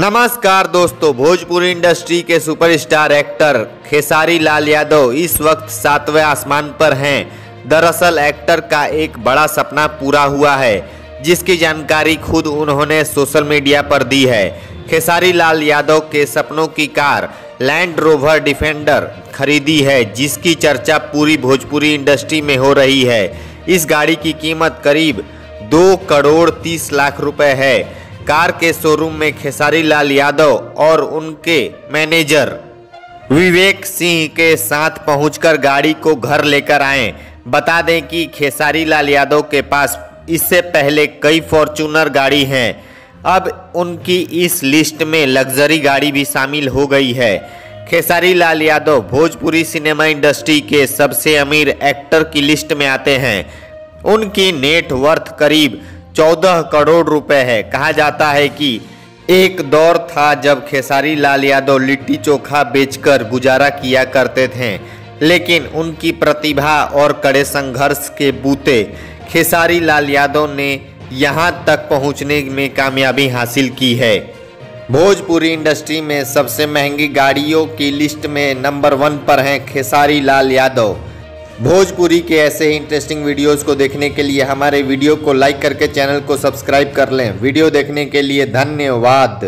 नमस्कार दोस्तों, भोजपुरी इंडस्ट्री के सुपरस्टार एक्टर खेसारी लाल यादव इस वक्त सातवें आसमान पर हैं। दरअसल एक्टर का एक बड़ा सपना पूरा हुआ है, जिसकी जानकारी खुद उन्होंने सोशल मीडिया पर दी है। खेसारी लाल यादव के सपनों की कार लैंड रोवर डिफेंडर खरीदी है, जिसकी चर्चा पूरी भोजपुरी इंडस्ट्री में हो रही है। इस गाड़ी की कीमत करीब दो करोड़ तीस लाख रुपए है। कार के शोरूम में खेसारी लाल यादव और उनके मैनेजर विवेक सिंह के साथ पहुंचकर गाड़ी को घर लेकर आए। बता दें कि खेसारी लाल यादव के पास इससे पहले कई फॉर्चूनर गाड़ी हैं। अब उनकी इस लिस्ट में लग्जरी गाड़ी भी शामिल हो गई है। खेसारी लाल यादव भोजपुरी सिनेमा इंडस्ट्री के सबसे अमीर एक्टर की लिस्ट में आते हैं। उनकी नेटवर्थ करीब चौदह करोड़ रुपए है। कहा जाता है कि एक दौर था जब खेसारी लाल यादव लिट्टी चोखा बेचकर गुजारा किया करते थे, लेकिन उनकी प्रतिभा और कड़े संघर्ष के बूते खेसारी लाल यादव ने यहाँ तक पहुँचने में कामयाबी हासिल की है। भोजपुरी इंडस्ट्री में सबसे महँगी गाड़ियों की लिस्ट में नंबर वन पर हैं खेसारी लाल यादव। भोजपुरी के ऐसे ही इंटरेस्टिंग वीडियोस को देखने के लिए हमारे वीडियो को लाइक करके चैनल को सब्सक्राइब कर लें। वीडियो देखने के लिए धन्यवाद।